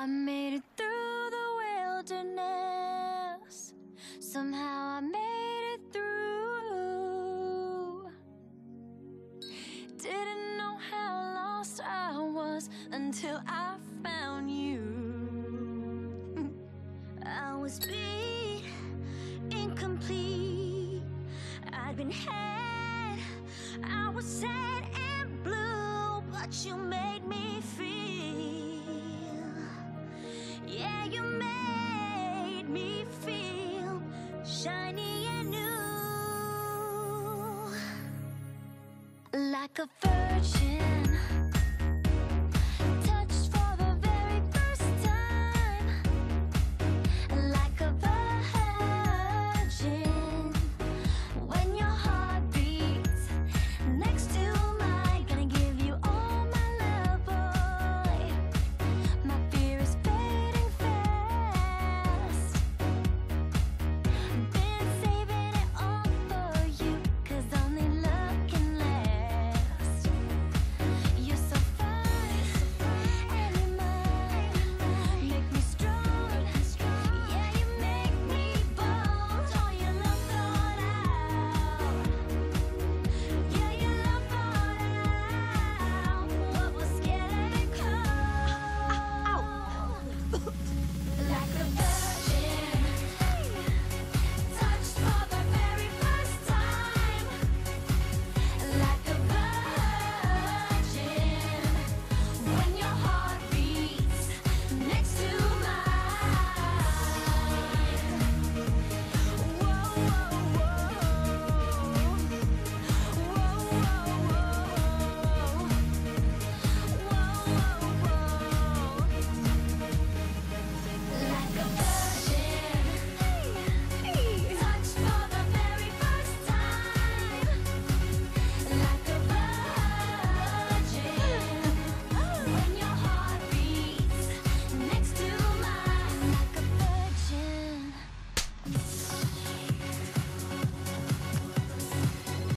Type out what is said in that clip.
I made it through the wilderness. Somehow I made it through. Didn't know how lost I was until I found you. I was beat, incomplete. I'd been had, I was sad and blue, but you made Like a virgin,